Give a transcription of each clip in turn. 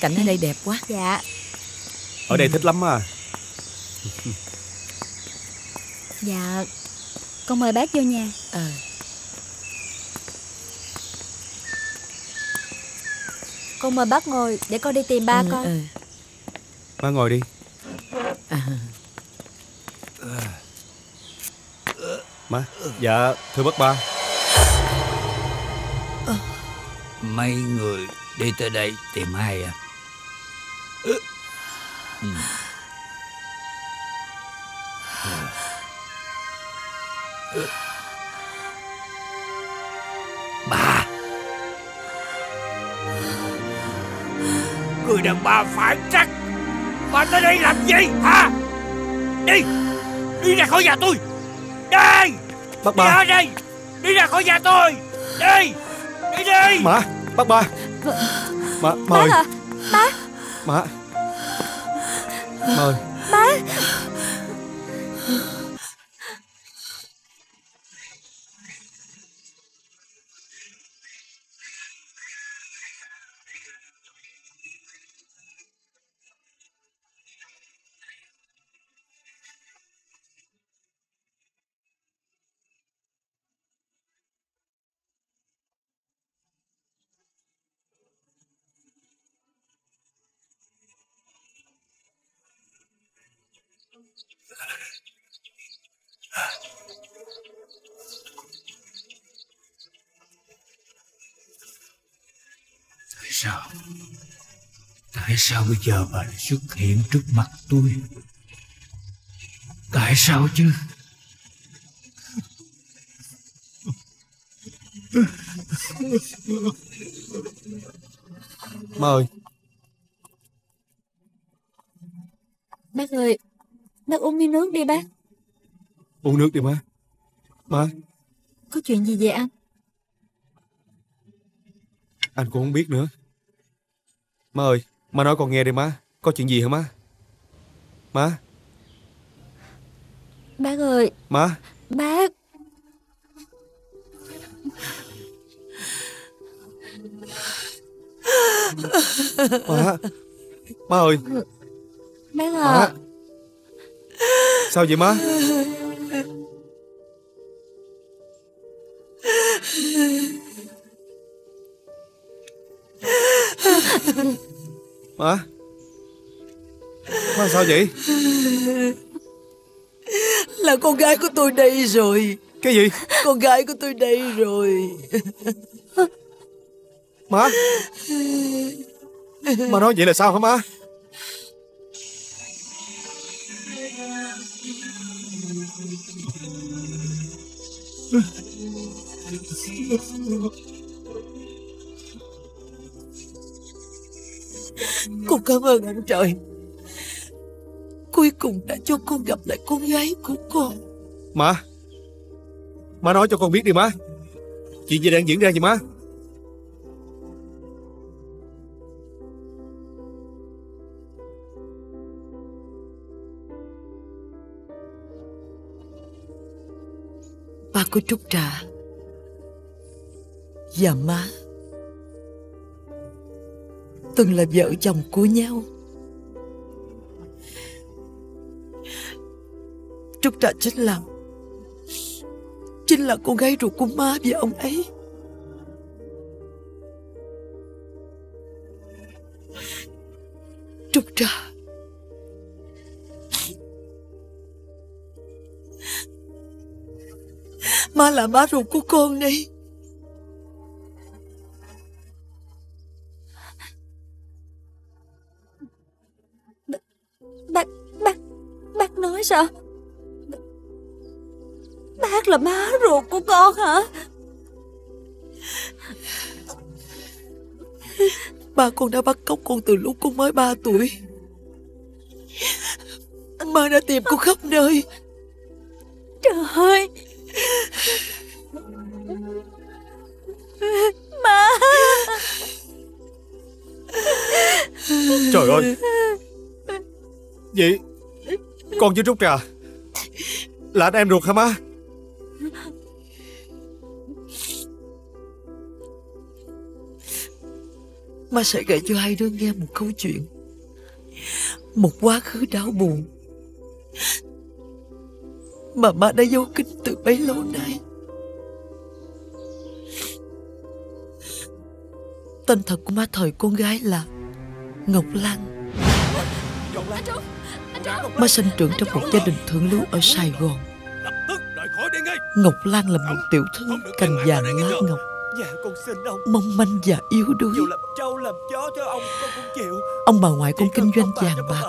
Cảnh ở đây đẹp quá. Dạ. Ở đây thích lắm à. Dạ Con mời bác vô nhà. Ờ. Con mời bác ngồi để con đi tìm ba ừ, con. ừ. Má ngồi đi. À, Má Dạ thưa bác ba. Mấy người đi tới đây tìm ai à? Ừ. Bà. Người đàn bà phản trắc Bà tới đây làm gì? Hả? Đi. Đi ra khỏi nhà tôi. Đi. Bác Đi ba ra đây. Đi ra khỏi nhà tôi. Đi. Đi đi. Má Bác ba Má Má ơi. Bác à Bác Má. Má ơi Tại sao? Tại sao bây giờ bà lại xuất hiện trước mặt tôi? Tại sao chứ? Má ơi Bác ơi Bác uống miếng nước đi bác. Uống nước đi má Má Có chuyện gì vậy anh? Anh cũng không biết nữa. Má ơi Má nói con nghe đi má. Có chuyện gì hả má? Má. Bác ơi. Má. Bác. Má. Má ơi. Bác Má. à Sao vậy má? Má? Má sao vậy? Là con gái của tôi đây rồi. Cái gì? Con gái của tôi đây rồi. Má? Má nói vậy là sao hả má Con cảm ơn ông trời. Cuối cùng đã cho con gặp lại con gái của con. Má. Má nói cho con biết đi, má. Chuyện gì đang diễn ra vậy, má? Của Trúc Trà. Và má, Từng là vợ chồng của nhau. Trúc Trà chính là Chính là con gái ruột của má và ông ấy. Trúc Trà. Má là má ruột của con đây Bác Bác Bác nói sao? Bác là má ruột của con hả? Ba con đã bắt cóc con từ lúc con mới 3 tuổi. Má đã tìm con khắp nơi. Trời ơi Trời ơi. Vậy, Con với Trúc Trà. Là anh em ruột hả má? Má sẽ kể cho hai đứa nghe một câu chuyện. Một quá khứ đau buồn. Mà má đã giấu kín từ bấy lâu nay. Tên thật của má thời con gái là Ngọc Lan. Ma sinh trưởng trong một gia đình thượng lưu ở Sài Gòn. Ngọc Lan là một tiểu thư cành vàng lá ngọc. Mong manh và yếu đuối. Ông bà ngoại con kinh doanh vàng bạc.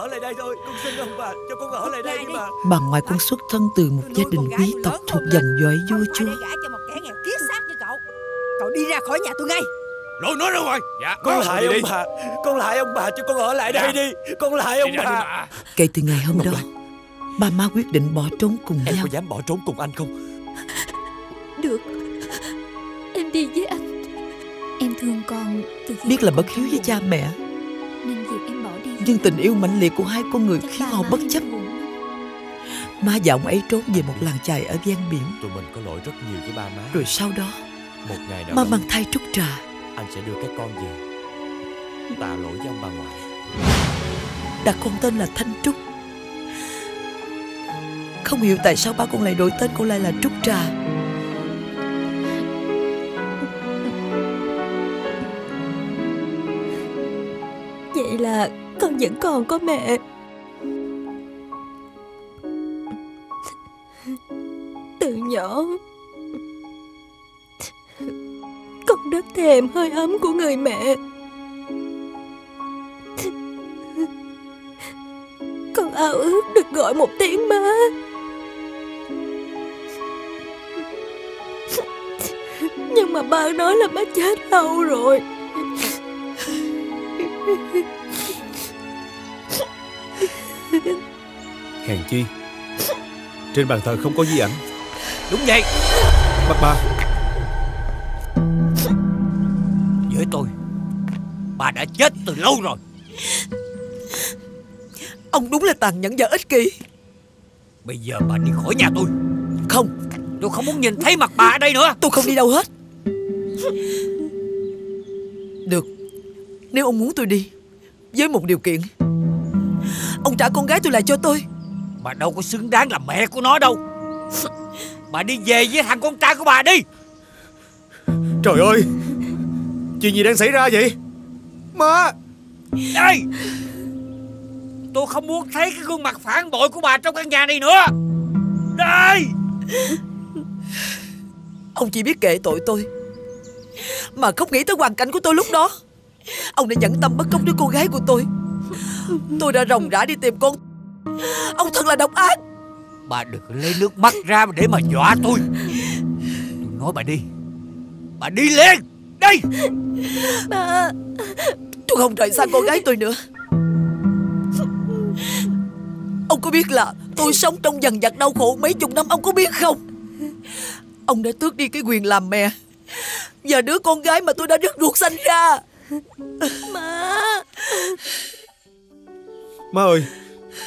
Bà ngoại con xuất thân từ một gia đình quý tộc thuộc dòng dõi vua Ai chúa. Cho một kẻ nghèo kiết xác như cậu Cậu đi ra khỏi nhà tôi ngay lôi nó ra ngoài. Dạ Con lại đi ông đi. bà Con lại ông bà cho con ở lại đây Dạ. đi. Con lại ông Đi ra đi bà. mà. Kể từ ngày hôm đó Ba má quyết định bỏ trốn cùng Em nhau. có dám bỏ trốn cùng anh không? Được. Em đi với anh. Em thương con từ khi Biết là bất hiếu với cha mẹ Nên việc em bỏ đi Nhưng tình yêu mãnh liệt của hai con người Chắc khiến bà họ bất chấp. Má và ông ấy trốn về một làng chài ở ven biển. Tụi mình có lỗi rất nhiều với ba má. Rồi sau đó Một ngày nào Má đó mang thai trúc trà Anh sẽ đưa các con về. Tạ lỗi với ông bà ngoại. Đặt con tên là Thanh Trúc. Không hiểu tại sao ba con lại đổi tên con lại là Trúc Trà. Vậy là con vẫn còn có mẹ. Từ nhỏ đất thèm hơi ấm của người mẹ. Con ao ước được gọi một tiếng má. Nhưng mà ba nói là má chết lâu rồi. Hèn chi, Trên bàn thờ không có di ảnh. Đúng vậy. Bác ba. Đã chết từ lâu rồi. Ông đúng là tàn nhẫn và ích kỷ. Bây giờ bà đi khỏi nhà tôi. Không tôi không muốn nhìn thấy mặt bà ở đây nữa. Tôi không đi đâu hết. Được Nếu ông muốn tôi đi Với một điều kiện. Ông trả con gái tôi lại cho tôi. Bà đâu có xứng đáng là mẹ của nó đâu. Bà đi về với thằng con trai của bà đi. Trời ơi Chuyện gì đang xảy ra vậy Má đây tôi không muốn thấy cái gương mặt phản bội của bà trong căn nhà này nữa. Đây! Ông chỉ biết kệ tội tôi Mà không nghĩ tới hoàn cảnh của tôi lúc đó. Ông đã nhẫn tâm bất công đứa con gái của tôi. Tôi đã ròng rã đi tìm con. Ông thật là độc ác. Bà đừng có lấy nước mắt ra để mà dọa tôi. Tôi nói bà đi. Bà đi liền đi Ba Tôi không rời xa con gái tôi nữa. Ông có biết là tôi sống trong dằn vặt đau khổ mấy chục năm Ông có biết không? Ông đã tước đi cái quyền làm mẹ. Và đứa con gái mà tôi đã đứt ruột sanh ra. Má. Má ơi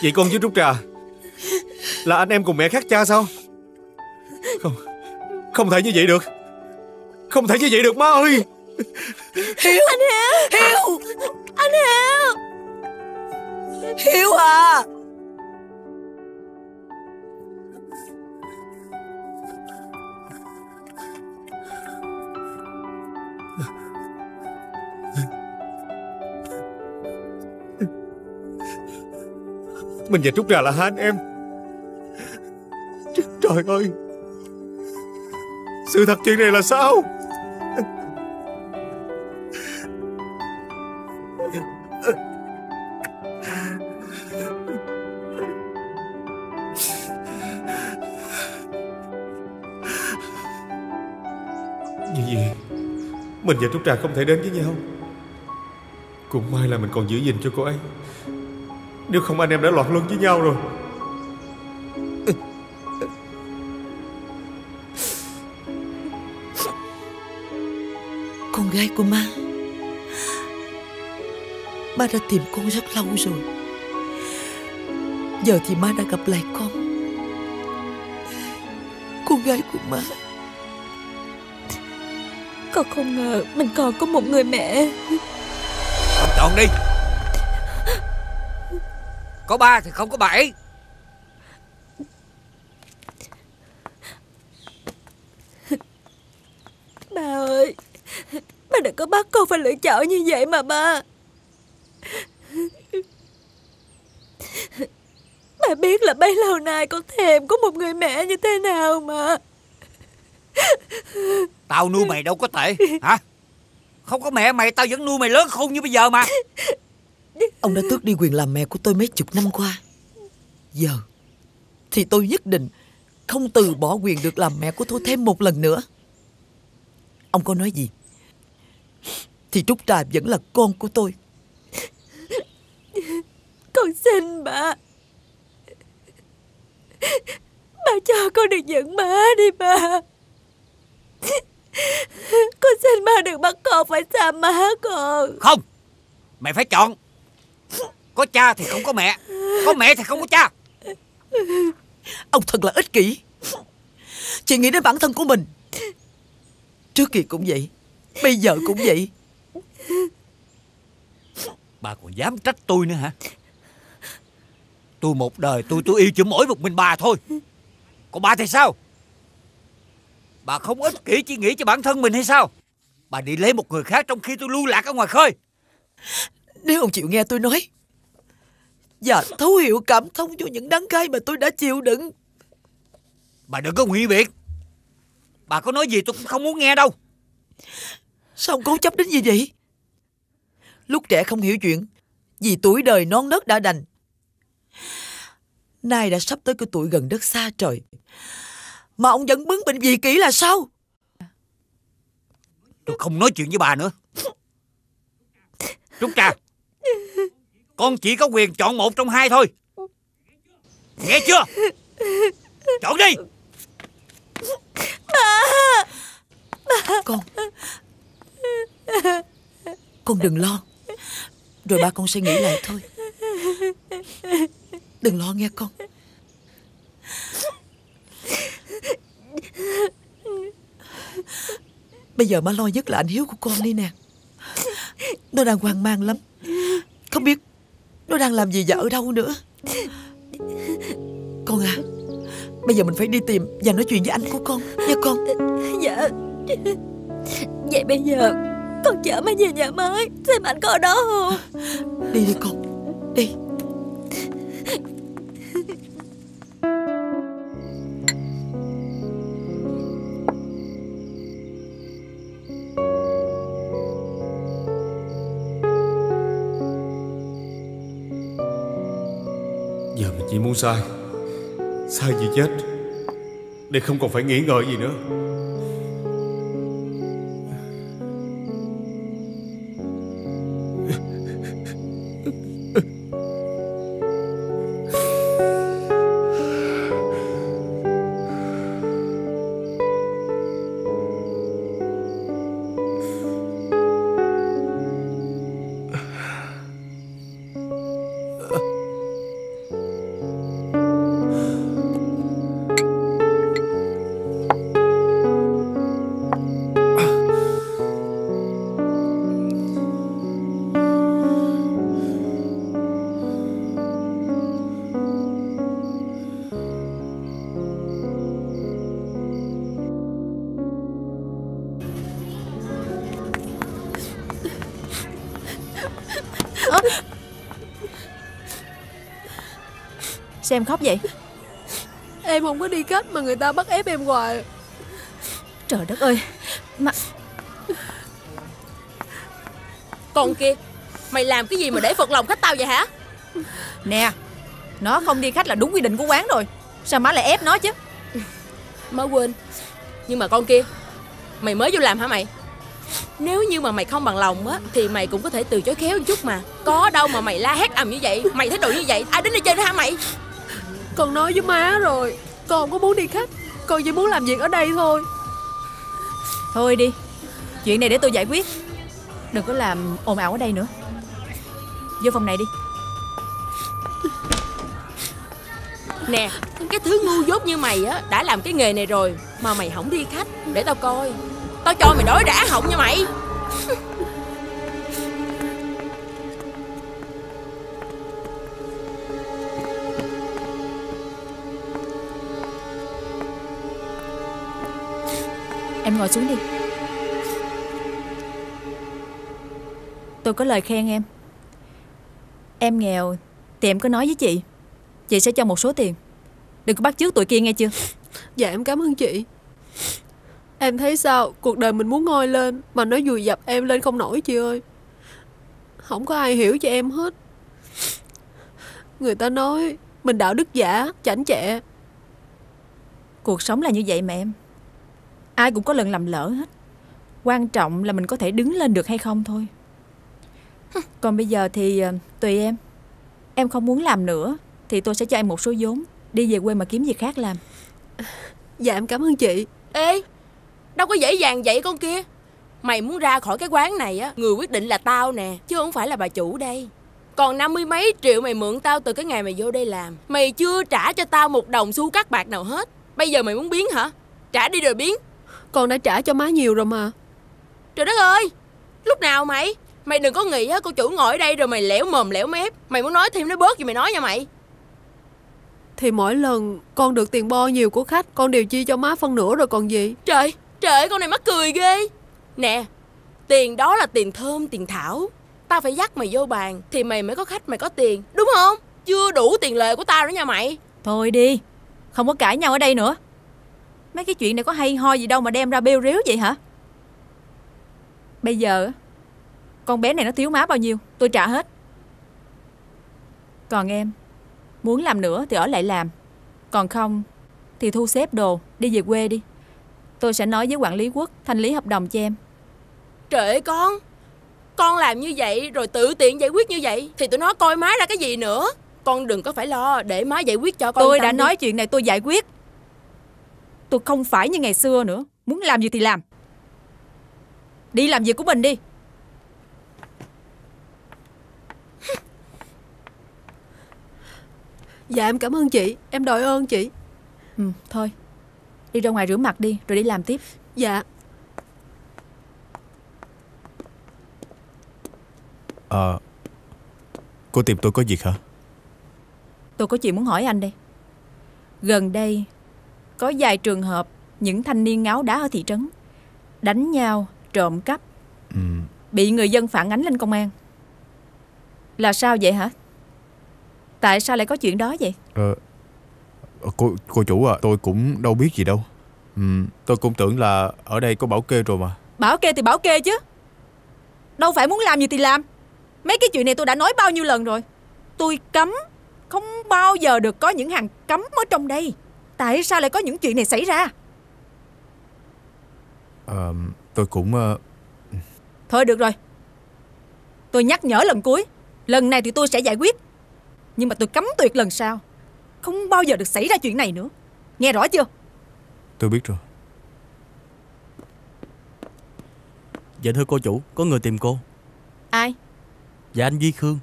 Vậy con với Trúc Trà Là anh em cùng mẹ khác cha sao? Không Không thể như vậy được. Không thể như vậy được má ơi Hiếu. Anh Hiếu. Hiếu. Anh Hiếu. Hiếu à. Mình và Trúc Trà là hai anh em. Trời ơi. Sự thật chuyện này là sao và Trúc Trà không thể đến với nhau. Cũng may là mình còn giữ gìn cho cô ấy. Nếu không anh em đã loạn luân với nhau rồi. Con gái của má Má đã tìm con rất lâu rồi. Giờ thì má đã gặp lại con. Con gái của má con không ngờ mình còn có một người mẹ. Chọn đi. Có ba thì không có bảy. Ba ơi Ba đừng có bắt con phải lựa chọn như vậy mà ba. Ba biết là bấy lâu nay con thèm có một người mẹ như thế nào mà Tao nuôi mày đâu có tệ Hả? Không có mẹ mày tao vẫn nuôi mày lớn khôn như bây giờ mà. Ông đã tước đi quyền làm mẹ của tôi mấy chục năm qua. Giờ Thì tôi nhất định Không từ bỏ quyền được làm mẹ của tôi thêm một lần nữa. Ông có nói gì? Thì Trúc Trà vẫn là con của tôi. Con xin ba Ba cho con được dẫn má đi ba Con xin ba đừng bắt con phải xa má con. Không Mày phải chọn. Có cha thì không có mẹ Có mẹ thì không có cha. Ông thật là ích kỷ. Chỉ nghĩ đến bản thân của mình. Trước kia cũng vậy Bây giờ cũng vậy. Bà còn dám trách tôi nữa hả? Tôi một đời tôi tôi yêu chỉ mỗi một mình bà thôi. Còn bà thì sao Bà không ích kỷ chỉ nghĩ cho bản thân mình hay sao? Bà đi lấy một người khác trong khi tôi lưu lạc ở ngoài khơi. Nếu ông chịu nghe tôi nói Và thấu hiểu cảm thông cho những đắng cay mà tôi đã chịu đựng. Bà đừng có ngụy biện. Bà có nói gì tôi cũng không muốn nghe đâu. Sao ông cố chấp đến như vậy? Lúc trẻ không hiểu chuyện Vì tuổi đời non nớt đã đành. Nay đã sắp tới cái tuổi gần đất xa trời Mà ông vẫn bướng bỉnh vì kỹ là sao? Tôi không nói chuyện với bà nữa. Trúc Trà Con chỉ có quyền chọn một trong hai thôi. Nghe chưa? Chọn đi. Con Con đừng lo. Rồi ba con sẽ nghĩ lại thôi. Đừng lo nghe con Bây giờ má lo nhất là anh Hiếu của con đi nè. Nó đang hoang mang lắm. Không biết Nó đang làm gì và ở đâu nữa. Con à Bây giờ mình phải đi tìm Và nói chuyện với anh của con Nha con. Dạ. Vậy bây giờ Con chở má về nhà mới Xem anh có ở đó không? Đi đi con Đi Sai. Sai gì chết? Để không còn phải nghĩ ngợi gì nữa. Sao em khóc vậy? Em không có đi khách mà người ta bắt ép em hoài. Trời đất ơi Mà Con kia Mày làm cái gì mà để phật lòng khách tao vậy hả? Nè Nó không đi khách là đúng quy định của quán rồi. Sao má lại ép nó chứ? Má quên Nhưng mà con kia Mày mới vô làm hả mày? Nếu như mà mày không bằng lòng á Thì mày cũng có thể từ chối khéo một chút mà. Có đâu mà mày la hét ầm như vậy Mày thấy đồ như vậy Ai đến đây chơi nữa hả mày Con nói với má rồi Con không có muốn đi khách Con chỉ muốn làm việc ở đây thôi. Thôi đi Chuyện này để tôi giải quyết. Đừng có làm ồn ào ở đây nữa. Vô phòng này đi. Nè Cái thứ ngu dốt như mày á Đã làm cái nghề này rồi Mà mày không đi khách Để tao coi. Tao cho mày đói đã họng nha mày Em ngồi xuống đi. Tôi có lời khen em. Em nghèo Thì em có nói với chị. Chị sẽ cho một số tiền. Đừng có bắt chước tụi kia nghe chưa? Dạ em cảm ơn chị. Em thấy sao? Cuộc đời mình muốn ngoi lên Mà nó dùi dập em lên không nổi chị ơi. Không có ai hiểu cho em hết. Người ta nói Mình đạo đức giả Chảnh chẹ. Cuộc sống là như vậy mà em Ai cũng có lần lầm lỡ hết. Quan trọng là mình có thể đứng lên được hay không thôi. Còn bây giờ thì ờ, tùy em. Em không muốn làm nữa Thì tôi sẽ cho em một số vốn Đi về quê mà kiếm việc khác làm. Dạ em cảm ơn chị. Ê Đâu có dễ dàng vậy con kia. Mày muốn ra khỏi cái quán này á Người quyết định là tao nè Chứ không phải là bà chủ đây. Còn năm mươi mấy triệu mày mượn tao từ cái ngày mày vô đây làm Mày chưa trả cho tao một đồng xu cắt bạc nào hết. Bây giờ mày muốn biến hả? Trả đi rồi biến Con đã trả cho má nhiều rồi mà. Trời đất ơi! Lúc nào mày? Mày đừng có nghĩ á cô chủ ngồi ở đây rồi mày lẻo mồm lẻo mép. Mày muốn nói thêm nó bớt gì mày nói nha mày. Thì mỗi lần con được tiền bo nhiều của khách Con đều chia cho má phân nửa rồi còn gì? Trời Trời ơi con này mắc cười ghê. Nè Tiền đó là tiền thơm tiền thảo. Tao phải dắt mày vô bàn Thì mày mới có khách mày có tiền. Đúng không? Chưa đủ tiền lời của tao nữa nha mày. Thôi đi Không có cãi nhau ở đây nữa Mấy cái chuyện này có hay ho gì đâu mà đem ra bêu ríu vậy hả? Bây giờ Con bé này nó thiếu má bao nhiêu Tôi trả hết. Còn em Muốn làm nữa thì ở lại làm. Còn không Thì thu xếp đồ Đi về quê đi. Tôi sẽ nói với quản lý quốc Thanh lý hợp đồng cho em. Trời ơi con Con làm như vậy rồi tự tiện giải quyết như vậy Thì tụi nó coi má ra cái gì nữa? Con đừng có phải lo để má giải quyết cho con Tôi đã đi. nói chuyện này tôi giải quyết Tôi không phải như ngày xưa nữa. Muốn làm gì thì làm. Đi làm việc của mình đi. Dạ em cảm ơn chị. Em đội ơn chị. Ừ thôi. Đi ra ngoài rửa mặt đi rồi đi làm tiếp. Dạ. Ờ Cô tìm tôi có việc hả? Tôi có chuyện muốn hỏi anh đây. Gần đây Có vài trường hợp Những thanh niên ngáo đá ở thị trấn Đánh nhau, trộm cắp ừ. Bị người dân phản ánh lên công an. Là sao vậy hả? Tại sao lại có chuyện đó vậy? Ờ, cô, cô chủ à Tôi cũng đâu biết gì đâu. Ừ, Tôi cũng tưởng là ở đây có bảo kê rồi mà. Bảo kê thì bảo kê chứ. Đâu phải muốn làm gì thì làm. Mấy cái chuyện này tôi đã nói bao nhiêu lần rồi. Tôi cấm Không bao giờ được có những hàng cấm ở trong đây Tại sao lại có những chuyện này xảy ra? Ờ, Tôi cũng ờ, Thôi được rồi. Tôi nhắc nhở lần cuối. Lần này thì tôi sẽ giải quyết. Nhưng mà tôi cấm tuyệt lần sau. Không bao giờ được xảy ra chuyện này nữa. Nghe rõ chưa? Tôi biết rồi. Dạ thưa cô chủ Có người tìm cô. Ai? Dạ anh Duy Khương.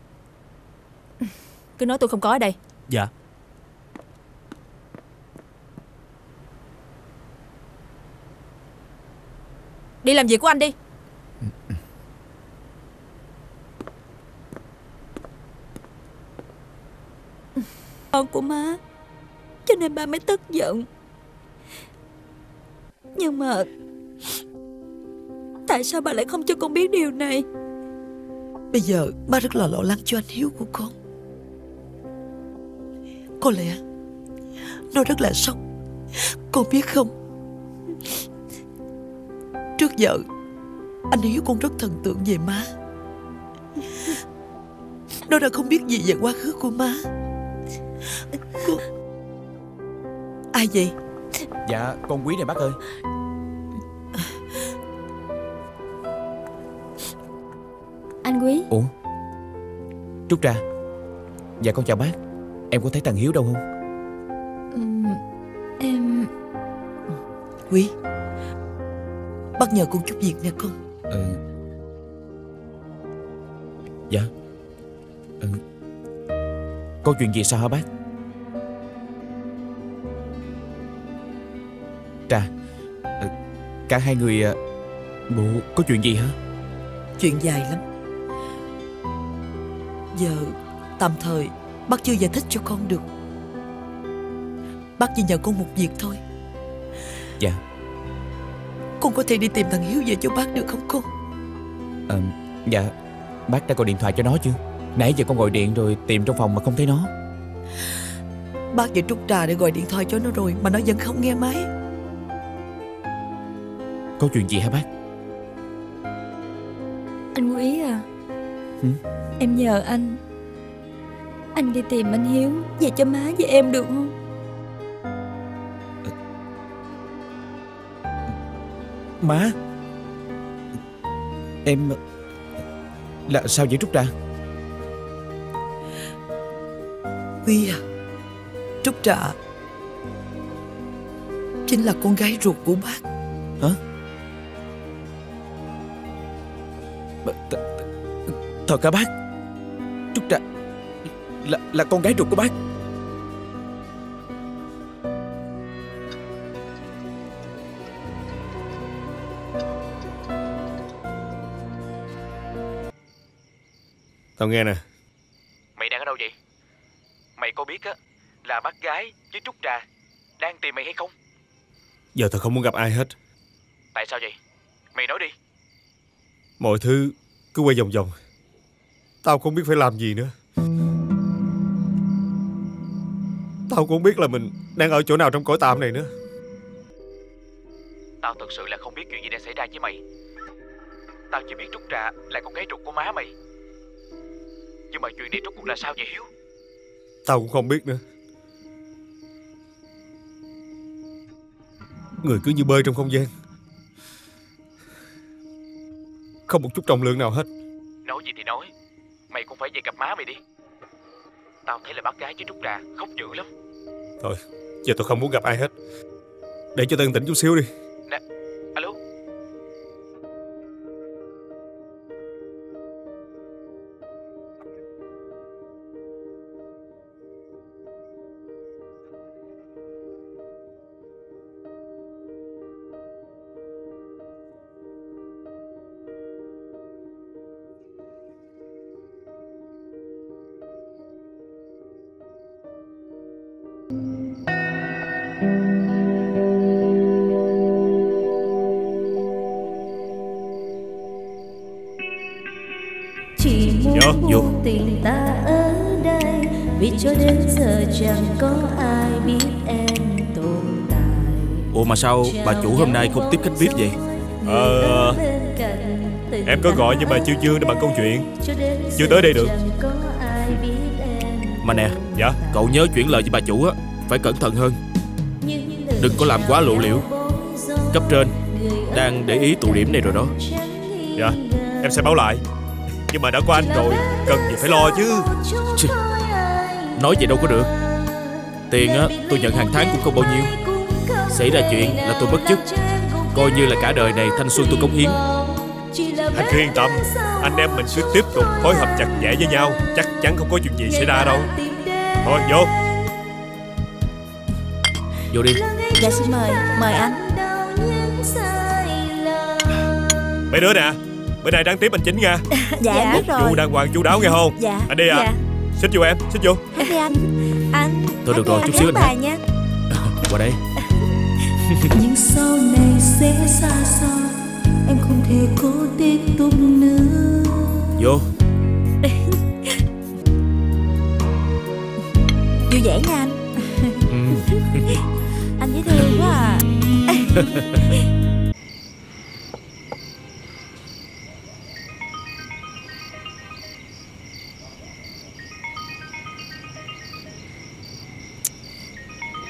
Cứ nói tôi không có ở đây. Dạ Đi làm việc của anh đi. Con của má Cho nên ba mới tức giận. Nhưng mà Tại sao bà lại không cho con biết điều này? Bây giờ ba rất là lo lắng cho anh Hiếu của con. Có lẽ Nó rất là sốc. Con biết không Giờ Anh Hiếu con rất thần tượng về má. Nó đã không biết gì về quá khứ của má. Con... Ai vậy? Dạ con quý này bác ơi. Anh Quý. Ủa? Trúc Trà Dạ con chào bác. Em có thấy thằng Hiếu đâu không? Ừm, Em Quý Bác nhờ con chút việc nè con. Ừ. Dạ. Ừ. Có chuyện gì sao hả bác? Trà ừ, Cả hai người à, Bộ có chuyện gì hả? Chuyện dài lắm. Giờ tạm thời Bác chưa giải thích cho con được. Bác chỉ nhờ con một việc thôi. Dạ Con có thể đi tìm thằng Hiếu về cho bác được không con à, Dạ Bác đã gọi điện thoại cho nó chưa? Nãy giờ con gọi điện rồi tìm trong phòng mà không thấy nó. Bác và Trúc Trà đã gọi điện thoại cho nó rồi Mà nó vẫn không nghe máy. Có chuyện gì hả bác? Anh Quý à. Hử? Em nhờ anh. Anh đi tìm anh Hiếu Về cho má với em được không Má. Em Là sao vậy Trúc Trà Huy à Trúc Trà Chính là con gái ruột của bác. Hả? Th- th- Thật hả bác. Trúc Trà Là, là con gái ruột của bác Tao nghe nè. Mày đang ở đâu vậy? Mày có biết á Là bác gái với Trúc Trà Đang tìm mày hay không? Giờ tao không muốn gặp ai hết. Tại sao vậy? Mày nói đi. Mọi thứ cứ quay vòng vòng. Tao không biết phải làm gì nữa. Tao cũng biết là mình đang ở chỗ nào trong cõi tạm này nữa. Tao thật sự là không biết chuyện gì đang xảy ra với mày. Tao chỉ biết Trúc Trà là con gái ruột của má mày Nhưng mà chuyện này rốt cuộc là sao vậy Hiếu? Tao cũng không biết nữa. Người cứ như bơi trong không gian. Không một chút trọng lượng nào hết. Nói gì thì nói. Mày cũng phải về gặp má mày đi. Tao thấy là bác gái với Trúc Trà khóc dữ lắm. Thôi Giờ tao không muốn gặp ai hết. Để cho tao yên tĩnh chút xíu đi sao bà chủ hôm nay không tiếp khách VIP vậy? Ờ Em có gọi nhưng mà chưa chưa để bàn câu chuyện. Chưa tới đây được. Mà nè Dạ? Cậu nhớ chuyển lời với bà chủ á Phải cẩn thận hơn. Đừng có làm quá lộ liễu. Cấp trên Đang để ý tụ điểm này rồi đó. Dạ Em sẽ báo lại. Nhưng mà đã có anh rồi Cần gì phải lo chứ. Nói vậy đâu có được. Tiền á tôi nhận hàng tháng cũng không bao nhiêu Xảy ra chuyện là tôi mất chức. Coi như là cả đời này thanh xuân tôi cống hiến. Anh cứ yên tâm Anh em mình cứ tiếp tục phối hợp chặt chẽ với nhau. Chắc chắn không có chuyện gì xảy ra đâu. Thôi vô. Vô đi. Dạ xin mời, mời anh. Mấy đứa nè Bữa nay đáng tiếp anh chính nha. Dạ, em biết rồi. vụ đàng hoàng chu đáo nghe không? Dạ Anh đi à dạ. Xích vô em Xích vô. Hát đi anh. Anh Thôi được rồi chút xíu anh hát nha Qua đây Nhưng sau này sẽ xa xôi Em không thể cố tiếp tục nữa. Vô. Vui vẻ nha anh. Ừ. Anh dễ thương quá à.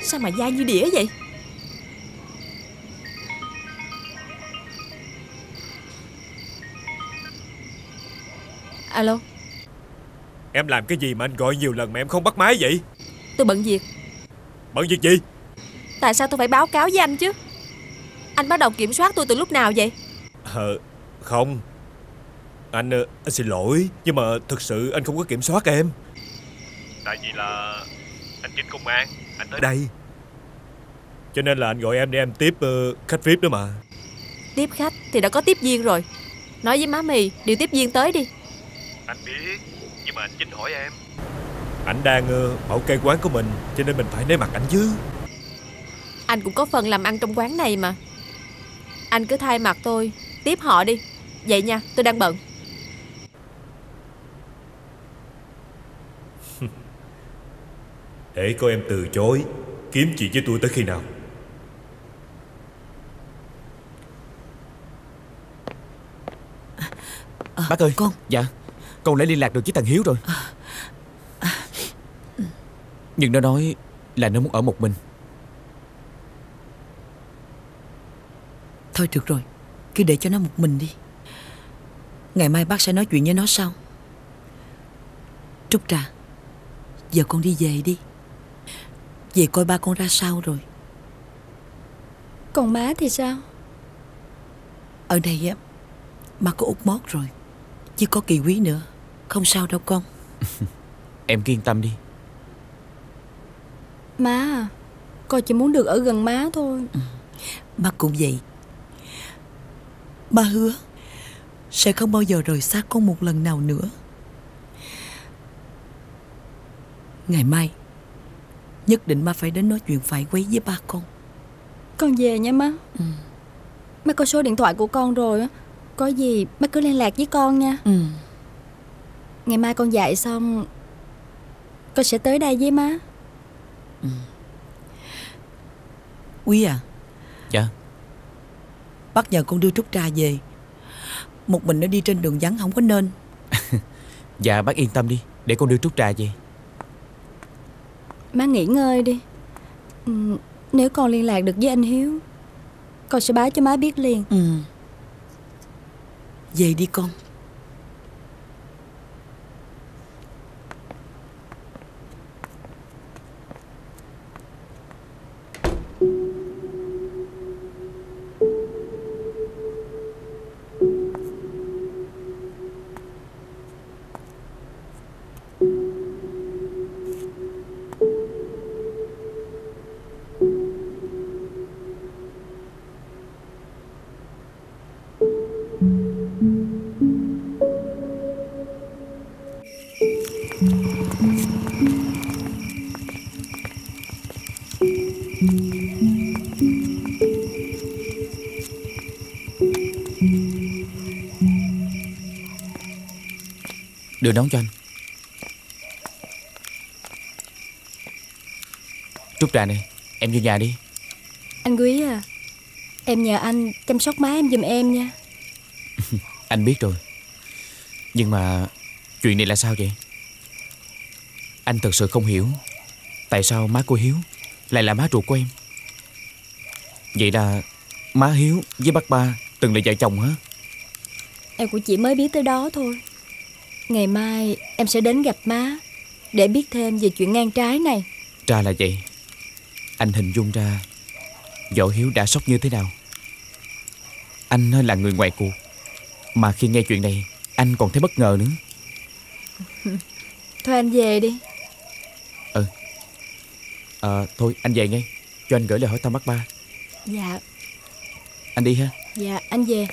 Sao mà dai như đĩa vậy Alo? Em làm cái gì mà anh gọi nhiều lần mà em không bắt máy vậy? Tôi bận việc. Bận việc gì? Tại sao tôi phải báo cáo với anh chứ? Anh bắt đầu kiểm soát tôi từ lúc nào vậy? Ờ Không. Anh, ờ, anh xin lỗi Nhưng mà thực sự anh không có kiểm soát em. Tại vì là Anh chính công an Anh tới đây. Cho nên là anh gọi em để em tiếp ờ, khách VIP đó mà. Tiếp khách thì đã có tiếp viên rồi. Nói với má mì Điều tiếp viên tới đi Anh biết Nhưng mà anh chính hỏi em. Anh đang ờ, bảo kê quán của mình Cho nên mình phải nể mặt anh chứ. Anh cũng có phần làm ăn trong quán này mà. Anh cứ thay mặt tôi Tiếp họ đi. Vậy nha tôi đang bận. Để coi em từ chối Kiếm chuyện với tôi tới khi nào? Bác ơi. Con. Dạ Con đã liên lạc được với thằng Hiếu rồi. Nhưng nó nói Là nó muốn ở một mình. Thôi được rồi Cứ để cho nó một mình đi. Ngày mai bác sẽ nói chuyện với nó sau. Trúc Trà Giờ con đi về đi. Về coi ba con ra sao rồi. Còn má thì sao? Ở đây á Má có út mót rồi Chứ có kỳ quý nữa Không sao đâu con. Em cứ yên tâm đi. Má à Con chỉ muốn được ở gần má thôi. Má cũng vậy. Má hứa Sẽ không bao giờ rời xa con một lần nào nữa. Ngày mai Nhất định má phải đến nói chuyện phải quấy với ba con. Con về nha má. Má có số điện thoại của con rồi á. Có gì má cứ liên lạc với con nha. Ừ Ngày mai con dạy xong Con sẽ tới đây với má. Quý à? Dạ. Bác nhờ con đưa Trúc Trà về. Một mình nó đi trên đường vắng không có nên. Dạ bác yên tâm đi. Để con đưa Trúc Trà về. Má nghỉ ngơi đi. Ừ, Nếu con liên lạc được với anh Hiếu Con sẽ báo cho má biết liền. Ừ. Về đi con Đưa nón cho anh. Trúc Trà này Em vô nhà đi. Anh Quý à Em nhờ anh chăm sóc má em giùm em nha. Anh biết rồi. Nhưng mà Chuyện này là sao vậy? Anh thật sự không hiểu Tại sao má cô Hiếu Lại là má ruột của em. Vậy là Má Hiếu với bác ba Từng là vợ chồng hả? Em cũng chỉ mới biết tới đó thôi Ngày mai em sẽ đến gặp má Để biết thêm về chuyện ngang trái này. Ra là vậy. Anh hình dung ra Võ Hiếu đã sốc như thế nào. Anh là người ngoài cuộc. Mà khi nghe chuyện này Anh còn thấy bất ngờ nữa. Thôi anh về đi. À, Thôi anh về ngay. Cho anh gửi lời hỏi thăm bác ba Dạ. Anh đi ha. Dạ anh về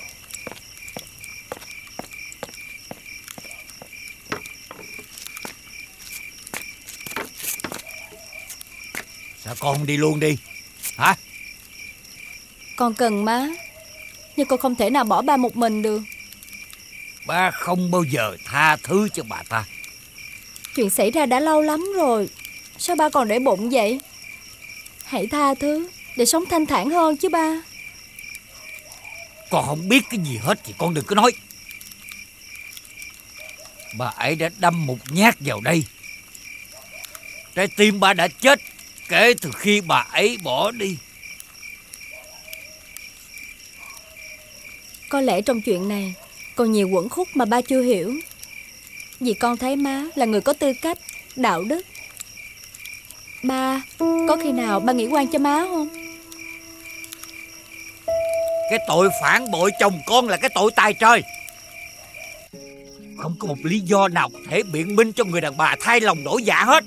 con đi luôn đi. Hả? Con cần má. Nhưng con không thể nào bỏ ba một mình được. Ba không bao giờ tha thứ cho bà ta. Chuyện xảy ra đã lâu lắm rồi. Sao ba còn để bụng vậy? Hãy tha thứ Để sống thanh thản hơn chứ ba. Con không biết cái gì hết thì con đừng có nói. Bà ấy đã đâm một nhát vào đây. Trái tim bà đã chết Kể từ khi bà ấy bỏ đi. Có lẽ trong chuyện này Còn nhiều quẩn khúc mà ba chưa hiểu. Vì con thấy má là người có tư cách Đạo đức. Ba Có khi nào ba nghĩ quan cho má không? Cái tội phản bội chồng con là cái tội tài trời. Không có một lý do nào có thể biện minh cho người đàn bà thay lòng đổi dạ hết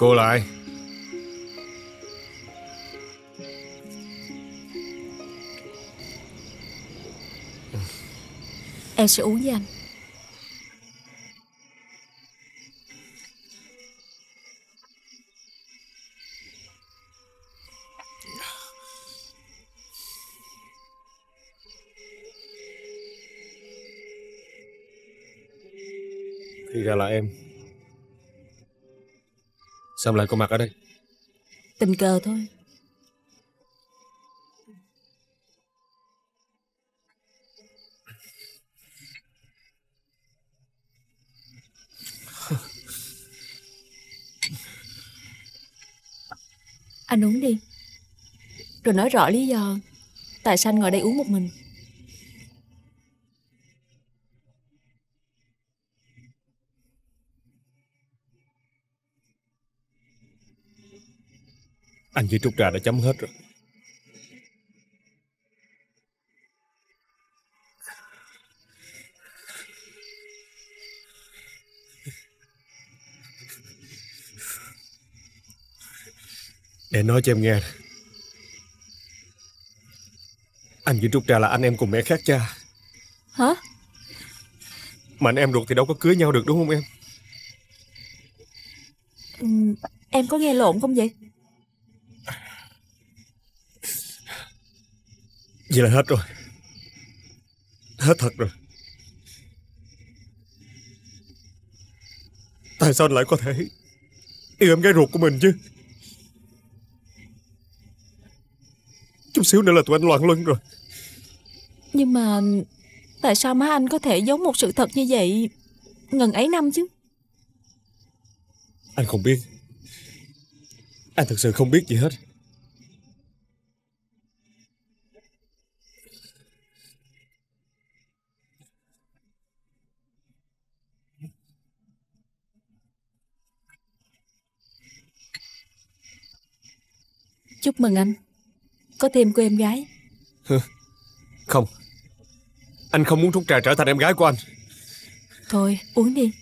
Cô là ai Em sẽ uống với anh. Thì ra là em Sao lại có mặt ở đây. Tình cờ thôi. Anh uống đi. Rồi nói rõ lý do Tại sao anh ngồi đây uống một mình Anh với Trúc Trà đã chấm hết rồi Để nói cho em nghe Anh với Trúc Trà là anh em cùng mẹ khác cha Hả? Mà anh em ruột thì đâu có cưới nhau được đúng không em Ừ, Em có nghe lộn không vậy? Vậy là hết rồi. Hết thật rồi. Tại sao anh lại có thể Yêu em gái ruột của mình chứ? Chút xíu nữa là tụi anh loạn luân rồi. Nhưng mà Tại sao má anh có thể giấu một sự thật như vậy Ngần ấy năm chứ? Anh không biết. Anh thật sự không biết gì hết Chúc mừng anh. Có thêm cô em gái. Không. Anh không muốn Trúc Trà trở thành em gái của anh. Thôi uống đi.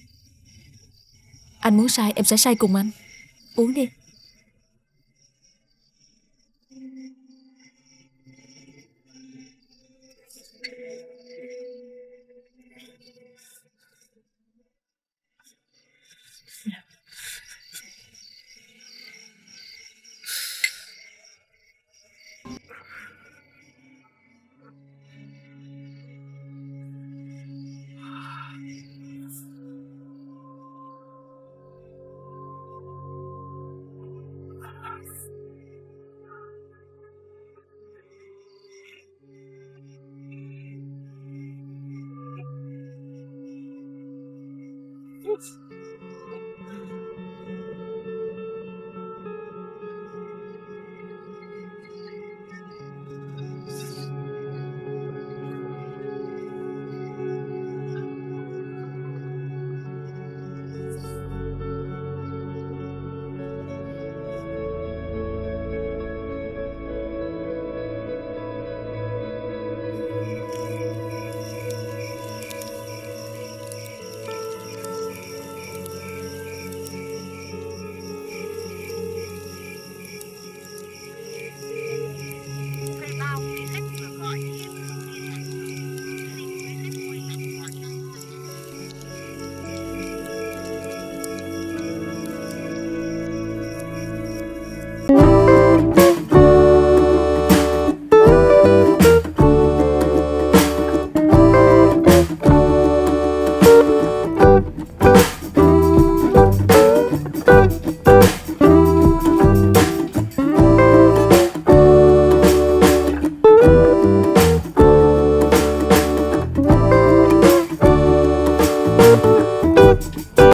Anh muốn say em sẽ say cùng anh. Uống đi